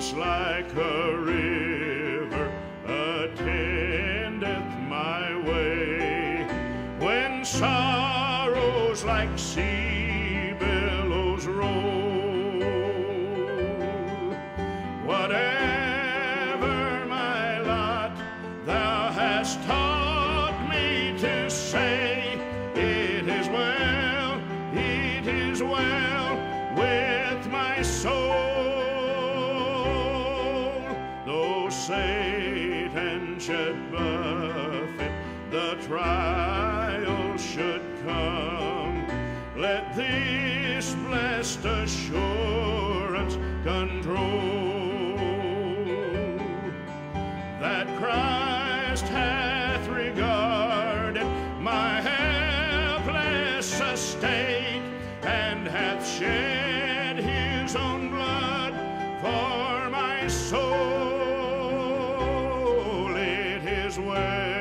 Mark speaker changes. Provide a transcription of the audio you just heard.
Speaker 1: peace like a river attendeth my way. When sorrows like sea billows roll, whatever my lot, thou hast taught me to say, It is well, it is well with my soul. Satan should buffet, the trial should come. Let this blessed assurance control that Christ hath regarded my helpless estate and hath shed his own blood for my soul way.